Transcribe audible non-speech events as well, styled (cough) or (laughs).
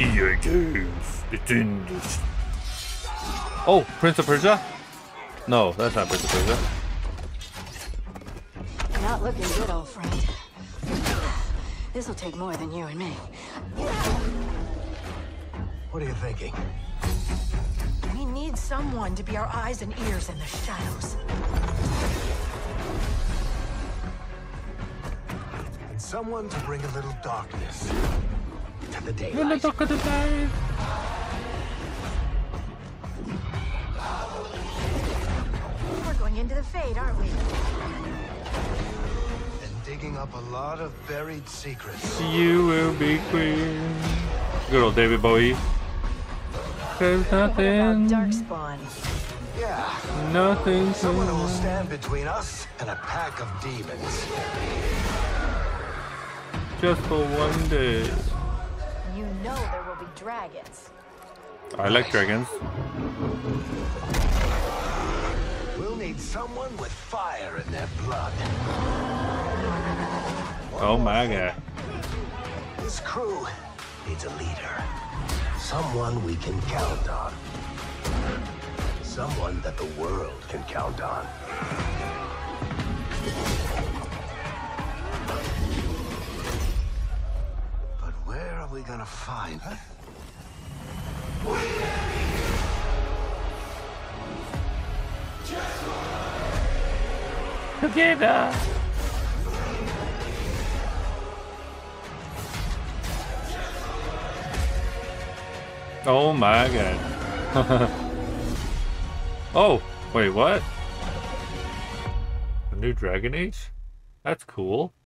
EA Games. It's in this. Oh, Prince of Persia? No, that's not Prince of Persia. Not looking good, old friend. This'll take more than you and me. What are you thinking? We need someone to be our eyes and ears in the shadows. And someone to bring a little darkness to the Gonna daylight. talk to the guy. We're going into the fade, aren't we? And digging up a lot of buried secrets. You will be queen. Good old David Bowie. There's What about nothing, Darkspawn? Yeah, nothing someone who will stand between us and a pack of demons. just for one day. You know there will be dragons. I like dragons. We'll need someone with fire in their blood. Oh my god. This crew needs a leader. Someone we can count on. Someone that the world can count on. Gonna find? Together. Oh my god. (laughs) oh, wait, what? A new Dragon Age? That's cool.